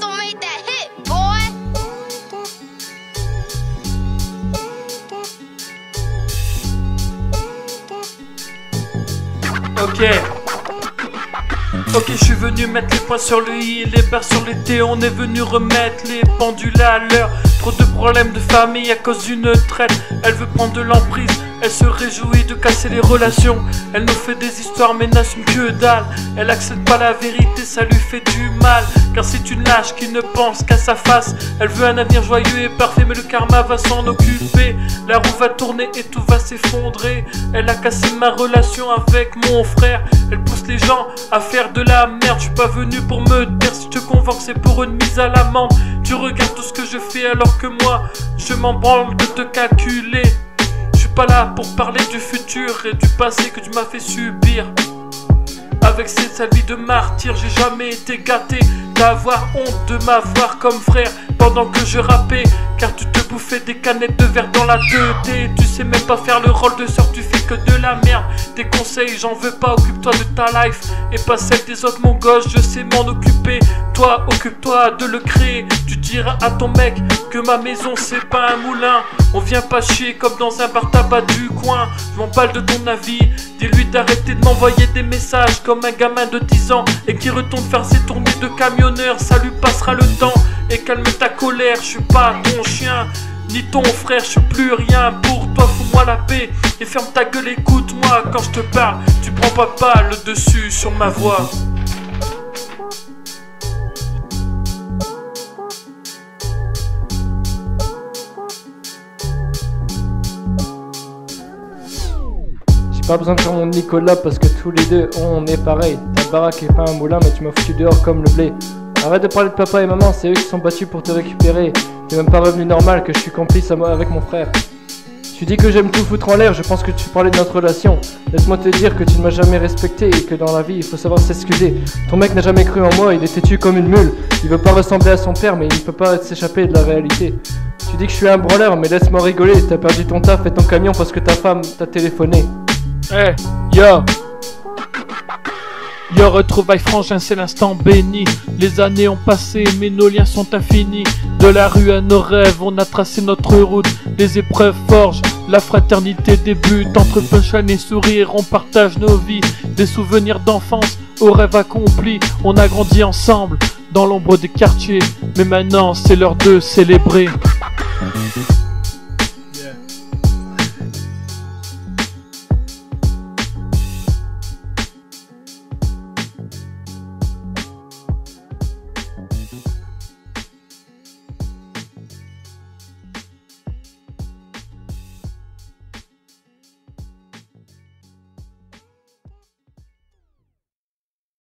That hit, boy. Ok. Ok, je suis venu mettre les points sur le i les barres sur les t. On est venu remettre les pendules à l'heure. Trop de problèmes de famille à cause d'une traite. Elle veut prendre de l'emprise elle se réjouit de casser les relations. Elle nous fait des histoires mais n'assume que dalle. Elle accepte pas la vérité, ça lui fait du mal. Car c'est une lâche qui ne pense qu'à sa face. Elle veut un avenir joyeux et parfait, mais le karma va s'en occuper. La roue va tourner et tout va s'effondrer. Elle a cassé ma relation avec mon frère. Elle pousse les gens à faire de la merde. Je suis pas venu pour me dire si je te convainc, c'est pour une mise à l'amende. Tu regardes tout ce que je fais alors que moi, je m'en branle de te calculer. Pas là pour parler du futur et du passé que tu m'as fait subir. Avec cette vie de martyr, j'ai jamais été gâté d'avoir honte de m'avoir comme frère pendant que je rappais. Tu te bouffais des canettes de verre dans la tête et tu sais même pas faire le rôle de sort, tu fais que de la merde. Tes conseils, j'en veux pas, occupe-toi de ta life et pas celle des autres, mon gosse, je sais m'en occuper. Toi, occupe-toi de le créer. Tu diras à ton mec que ma maison c'est pas un moulin. On vient pas chier comme dans un bar tabac du coin. Je m'en parle de ton avis. Dis-lui d'arrêter de m'envoyer des messages comme un gamin de 10 ans et qui retourne faire ses tournées de camionneur. Ça lui passera le temps et calme ta colère. Je suis pas ton chien. Ni ton frère, je suis plus rien pour toi, fous-moi la paix et ferme ta gueule, écoute-moi quand je te parle. Tu prends pas pas le dessus sur ma voix. J'ai pas besoin de faire mon Nicolas parce que tous les deux on est pareil. Ta baraque est pas un moulin mais tu m'as foutu dehors comme le blé. Arrête de parler de papa et maman, c'est eux qui sont battus pour te récupérer. T'es même pas revenu normal que je suis complice avec mon frère. Tu dis que j'aime tout foutre en l'air, je pense que tu parlais de notre relation. Laisse-moi te dire que tu ne m'as jamais respecté et que dans la vie il faut savoir s'excuser. Ton mec n'a jamais cru en moi, il est têtu comme une mule. Il veut pas ressembler à son père mais il ne peut pas s'échapper de la réalité. Tu dis que je suis un branleur mais laisse-moi rigoler, t'as perdu ton taf et ton camion parce que ta femme t'a téléphoné. Hey, yo Yo, retrouvailles frangin, c'est l'instant béni. Les années ont passé, mais nos liens sont infinis. De la rue à nos rêves, on a tracé notre route. Les épreuves forgent, la fraternité débute. Entre punchline et sourire, on partage nos vies. Des souvenirs d'enfance aux rêves accomplis. On a grandi ensemble, dans l'ombre des quartiers. Mais maintenant, c'est l'heure de célébrer.